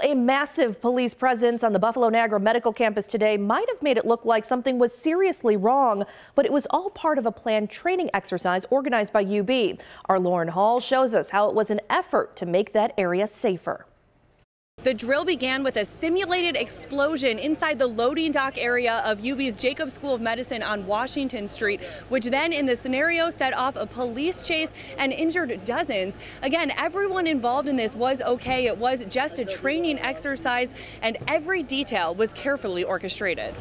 A massive police presence on the Buffalo Niagara Medical Campus today might have made it look like something was seriously wrong, but it was all part of a planned training exercise organized by UB. Our Lauren Hall shows us how it was an effort to make that area safer. The drill began with a simulated explosion inside the loading dock area of UB's Jacobs School of Medicine on Washington Street, which then in the scenario set off a police chase and injured dozens. Again, everyone involved in this was okay. It was just a training exercise and every detail was carefully orchestrated.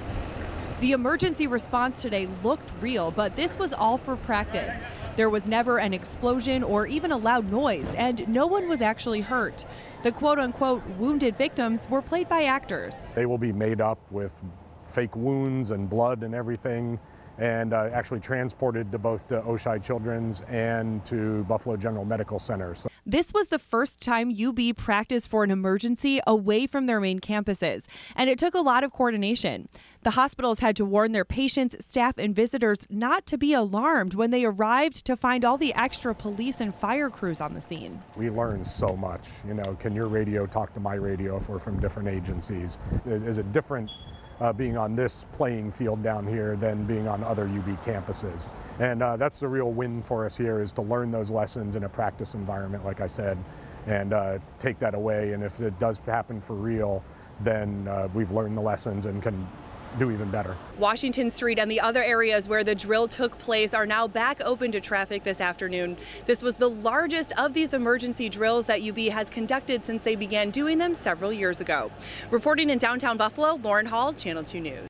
The emergency response today looked real, but this was all for practice. There was never an explosion or even a loud noise, and no one was actually hurt. The quote unquote wounded victims were played by actors. They will be made up with fake wounds and blood and everything and uh, actually transported to both to Oishei Children's and to Buffalo General Medical Center. So this was the first time UB practiced for an emergency away from their main campuses, and it took a lot of coordination. The hospitals had to warn their patients, staff, and visitors not to be alarmed when they arrived to find all the extra police and fire crews on the scene. We learned so much. You know, can your radio talk to my radio if we're from different agencies? Is it different? uh, being on this playing field down here than being on other UB campuses. And uh, that's the real win for us here is to learn those lessons in a practice environment, like I said, and uh, take that away. And if it does happen for real, then uh, we've learned the lessons and can do even better. Washington Street and the other areas where the drill took place are now back open to traffic this afternoon. This was the largest of these emergency drills that UB has conducted since they began doing them several years ago. Reporting in downtown Buffalo, Lauren Hall, Channel 2 News.